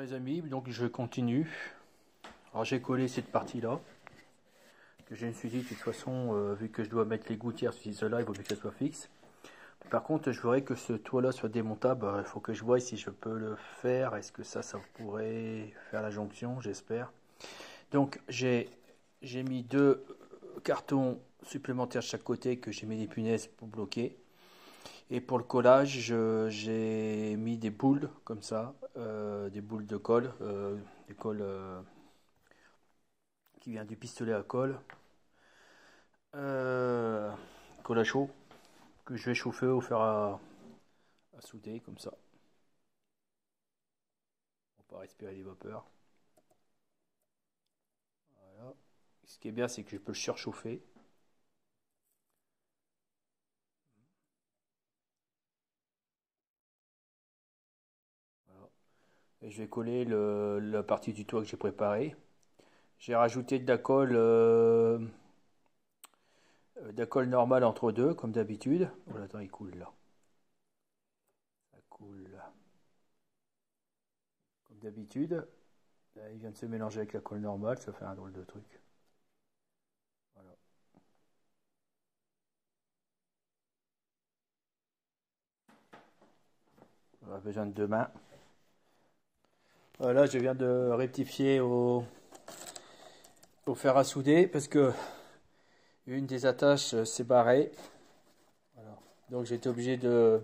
les amis, donc je continue. Alors j'ai collé cette partie-là. Que je me suis dit, de toute façon, euh, vu que je dois mettre les gouttières sur cela, il vaut mieux que ça soit fixe. Par contre, je voudrais que ce toit-là soit démontable. Il faut que je vois si je peux le faire. Est-ce que ça, ça pourrait faire la jonction? J'espère. Donc j'ai mis deux cartons supplémentaires de chaque côté que j'ai mis des punaises pour bloquer. Et pour le collage, j'ai mis des boules comme ça, euh, des boules de colle, euh, des colle euh, qui vient du pistolet à colle, colle à chaud, que je vais chauffer au fer à, à souder comme ça. On pas respirer les vapeurs. Voilà. Ce qui est bien, c'est que je peux le surchauffer. Et je vais coller la partie du toit que j'ai préparé. J'ai rajouté de la colle, euh, de la colle normale entre deux, comme d'habitude. Oh attends, il coule là. Ça coule là. Comme d'habitude. il vient de se mélanger avec la colle normale, ça fait un drôle de truc. Voilà. On a besoin de deux mains. Voilà, je viens de rectifier au, fer à souder parce que une des attaches euh, s'est barrée. Donc j'ai été obligé de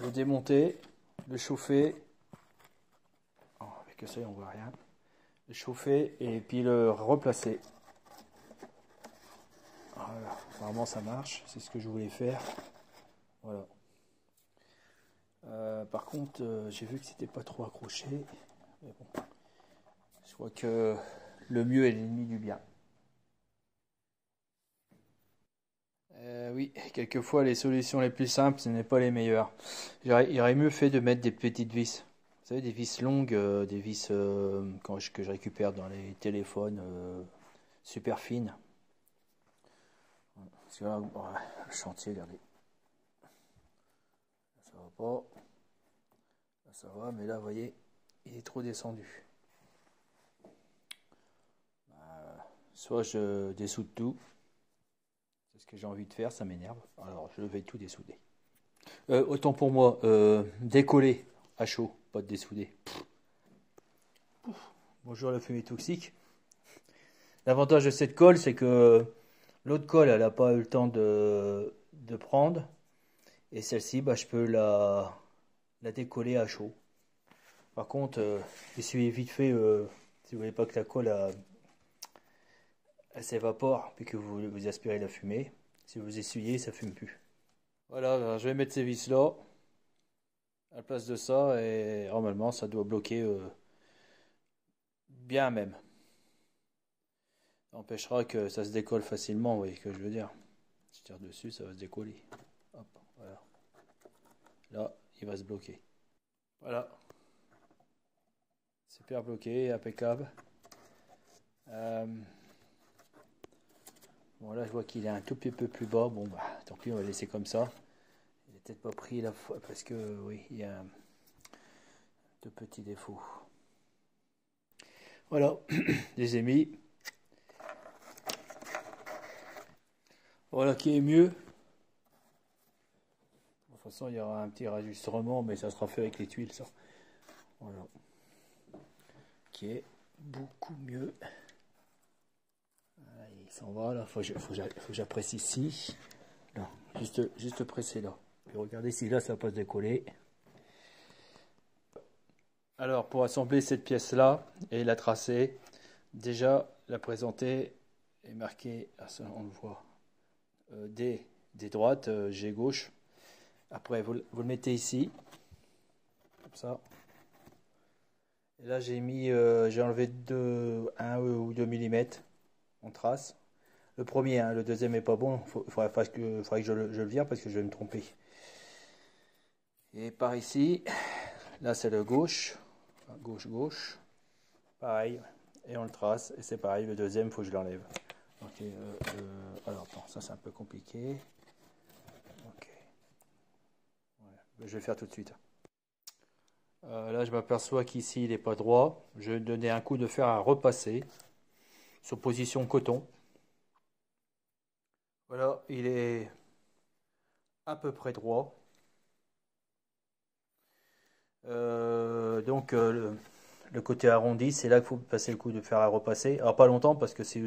le démonter, le chauffer. Oh, avec ça, on voit rien. Le chauffer et puis le replacer. Voilà, ça marche, c'est ce que je voulais faire. Voilà. Euh, par contre, euh, j'ai vu que c'était pas trop accroché. Je crois que le mieux est l'ennemi du bien. Euh, oui, quelquefois les solutions les plus simples, ce n'est pas les meilleures. Il aurait mieux fait de mettre des petites vis. Vous savez, des vis longues, des vis que je récupère dans les téléphones super fines. Le chantier, regardez. Ça va pas ça va, mais là, vous voyez, il est trop descendu. Bah, soit je dessoude tout, c'est ce que j'ai envie de faire, ça m'énerve. Alors, je vais tout dessouder. Euh, autant pour moi, euh, décoller à chaud, pas de dessouder. Bonjour la fumée toxique. L'avantage de cette colle, c'est que l'autre colle, elle n'a pas eu le temps de, de prendre. Et celle-ci, bah, je peux la, la décoller à chaud. Par contre, euh, essuyez vite fait, euh, si vous voulez pas que la colle s'évapore, puis que vous, vous aspirez la fumée. Si vous essuyez, ça fume plus. Voilà, je vais mettre ces vis là à la place de ça et normalement ça doit bloquer euh, bien même. Ça empêchera que ça se décolle facilement, vous voyez ce que je veux dire. Je tire dessus, ça va se décoller. Hop, voilà. Là, il va se bloquer. Voilà. Super bloqué, impeccable. Euh, bon là je vois qu'il est un tout petit peu plus bas. Bon bah tant pis on va laisser comme ça. Il n'est peut-être pas pris la fois parce que oui il y a de petits défauts. Voilà les amis. Voilà qui est mieux façon, il y aura un petit rajustement, mais ça sera fait avec les tuiles, ça. Voilà. Qui est beaucoup mieux. il s'en va, là. Faut, que j'apprécie ici. Là, juste, juste presser là. Puis regardez si là, ça va pas se décoller. Alors, pour assembler cette pièce-là et la tracer, déjà, la présenter est marquée, ah, on le voit, D, D droite, G gauche. Après, vous, le mettez ici, comme ça. Et là, j'ai mis, euh, j'ai enlevé 1 ou 2 mm en trace. Le premier, hein, le deuxième est pas bon. Il faudrait, que, je, le, je le vire parce que je vais me tromper. Et par ici, là c'est le gauche, gauche, gauche. Pareil, et on le trace. Et c'est pareil, le deuxième, il faut que je l'enlève. Ok, euh, euh, alors, ça c'est un peu compliqué. Je vais faire tout de suite. Euh, là, je m'aperçois qu'ici, il n'est pas droit. Je vais donner un coup de fer à repasser sur position coton. Voilà, il est à peu près droit. Euh, donc, euh, le, côté arrondi, c'est là qu'il faut passer le coup de fer à repasser. Alors, pas longtemps, parce que si,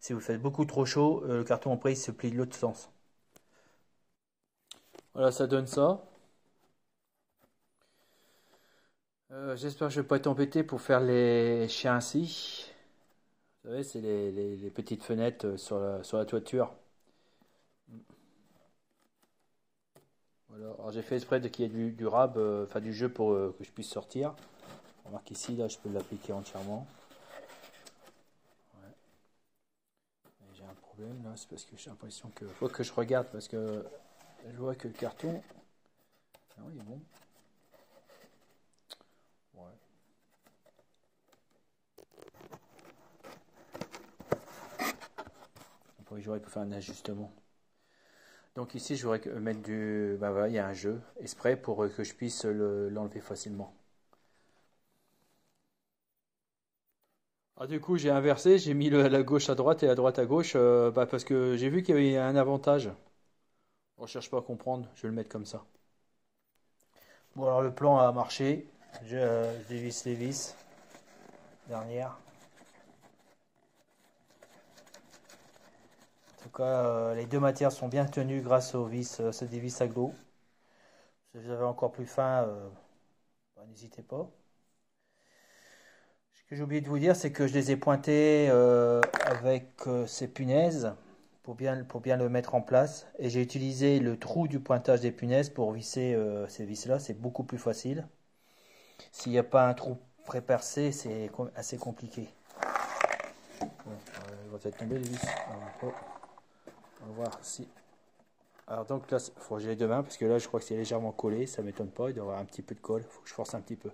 si vous faites beaucoup trop chaud, le carton après, il se plie de l'autre sens. Voilà, ça donne ça. Euh, j'espère que je ne vais pas être embêté pour faire les chiens ainsi. Vous savez, c'est les, petites fenêtres euh, sur la, sur la toiture. Voilà. Alors j'ai fait exprès qu'il y ait du, du rab, euh, enfin du jeu pour que je puisse sortir. Remarque ici, là, je peux l'appliquer entièrement. J'ai un problème là, c'est parce que j'ai l'impression que faut que je regarde parce que je vois que le carton, non, il est bon. j'aurais pu faire un ajustement. Donc ici, je voudrais mettre du... Ben voilà, il y a un jeu, exprès pour que je puisse l'enlever facilement. Ah, du coup, j'ai inversé, j'ai mis le, la gauche à droite et la droite à gauche, euh, bah, parce que j'ai vu qu'il y avait un avantage. On cherche pas à comprendre, je vais le mettre comme ça. Bon, alors le plan a marché. Je, euh, dévisse les vis. Dernière. tout cas, euh, les deux matières sont bien tenues grâce aux vis, euh, des vis à glow. Si vous avez encore plus fin, euh, bah, n'hésitez pas. Ce que j'ai oublié de vous dire, c'est que je les ai pointés avec ces punaises pour bien, pour bien le mettre en place. Et j'ai utilisé le trou du pointage des punaises pour visser ces vis-là. C'est beaucoup plus facile. S'il n'y a pas un trou pré-percé, c'est assez compliqué. Bon, va peut-être tomber les vis. On va voir si. Alors donc là, il faut que j'ai les deux mains parce que là, je crois que c'est légèrement collé. Ça m'étonne pas. Il doit y avoir un petit peu de colle. Il faut que je force un petit peu.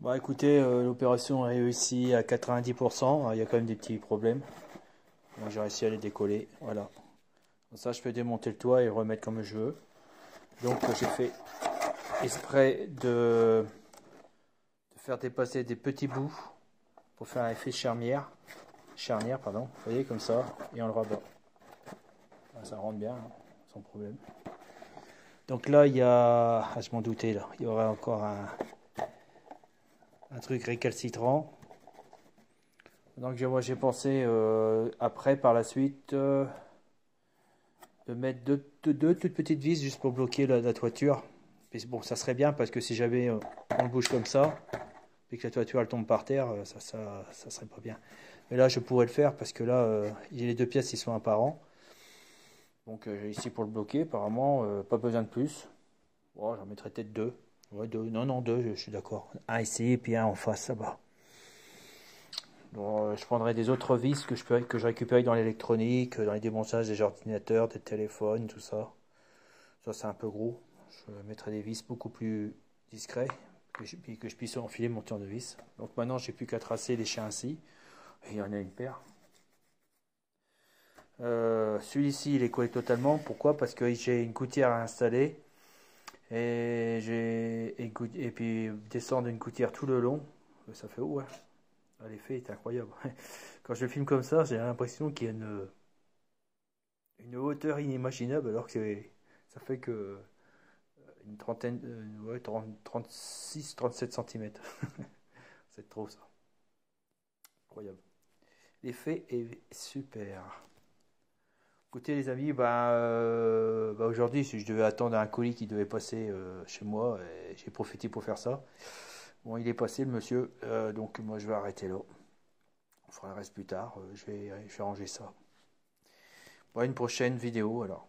Bon, écoutez, euh, l'opération est réussie à 90%. il y a quand même des petits problèmes. j'ai réussi à les décoller. Voilà. Comme ça, je peux démonter le toit et remettre comme je veux. Donc, j'ai fait exprès de, faire dépasser des petits bouts pour faire un effet charnière charnière, pardon. Vous voyez, comme ça, et on le rabat. Ça rentre bien, hein, sans problème. Donc là, il y a, ah, je m'en doutais, là, il y aura encore un, un truc récalcitrant. Donc moi j'ai pensé euh, après, par la suite, euh, de mettre deux, toutes petites vis juste pour bloquer la, toiture. Bon, ça serait bien parce que si jamais euh, on bouge comme ça, et que la toiture tombe par terre, ça, ça, ça serait pas bien. Mais là, je pourrais le faire parce que là, les deux pièces, sont apparents. Donc ici pour le bloquer, apparemment, pas besoin de plus. J'en mettrai peut-être deux. Ouais, deux. Non, non, deux, je, suis d'accord. Un ici et puis un en face, là-bas. je prendrai des autres vis que je, peux, que je récupère dans l'électronique, dans les démontages des ordinateurs, des téléphones, tout ça. Ça, c'est un peu gros. Je mettrai des vis beaucoup plus discrets, que je, que je puisse enfiler mon tournevis. Donc maintenant, j'ai plus qu'à tracer les chiens ainsi il y en a une paire. Euh, celui-ci, il est collé totalement. Pourquoi? Parce que j'ai une gouttière à installer. Et, j'ai, et, puis descendre une gouttière tout le long. Ça fait haut, ah, L'effet est incroyable. Quand je filme comme ça, j'ai l'impression qu'il y a une, une hauteur inimaginable alors que ça fait que euh, une trentaine, euh, ouais, 36, 37 cm. C'est trop ça. Incroyable. L'effet est super. Écoutez les amis, bah, euh, bah, aujourd'hui si je devais attendre un colis qui devait passer euh, chez moi, j'ai profité pour faire ça. Bon il est passé le monsieur, euh, donc moi je vais arrêter là. On fera le reste plus tard, je, vais, je vais ranger ça. Bon, une prochaine vidéo alors.